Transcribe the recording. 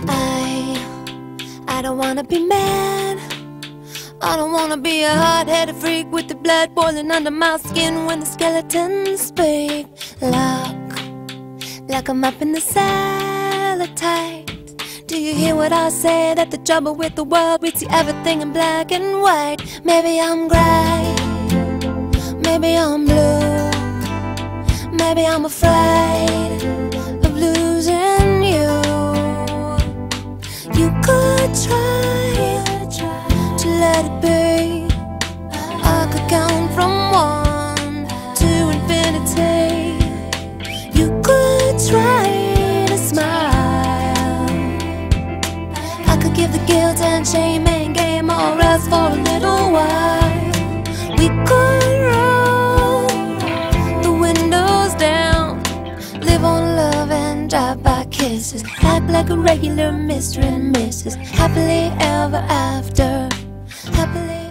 I, I don't wanna be mad. I don't wanna be a hard-headed freak with the blood boiling under my skin when the skeletons speak. Look, like I'm up in the cellar tight. Do you hear what I say? That the trouble with the world, we see everything in black and white. Maybe I'm gray, maybe I'm blue, maybe I'm afraid could try to let it be. I could count from one to infinity. You could try to smile. I could give the guilt and shame and game or rest for kisses. Act like a regular Mr. and Mrs. Happily ever after. Happily